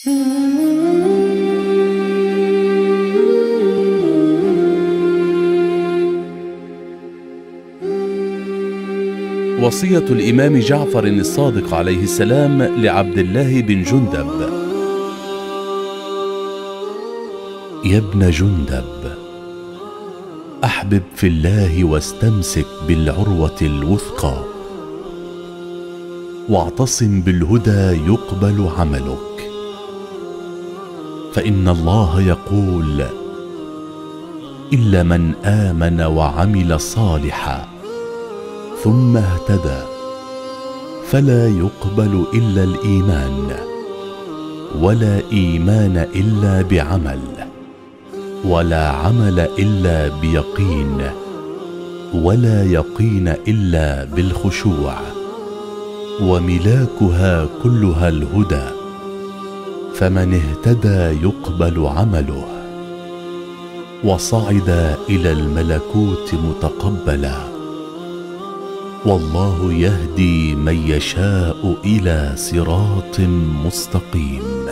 وصية الإمام جعفر الصادق عليه السلام لعبد الله بن جندب. يا ابن جندب أحبب في الله واستمسك بالعروة الوثقى واعتصم بالهدى يقبل عملك. فإن الله يقول إلا من آمن وعمل صالحا ثم اهتدى فلا يقبل إلا الإيمان ولا إيمان إلا بعمل ولا عمل إلا بيقين ولا يقين إلا بالخشوع وملاكها كلها الهدى فمن اهتدى يقبل عمله. وصعد إلى الملكوت متقبلا. والله يهدي من يشاء إلى صراط مستقيم.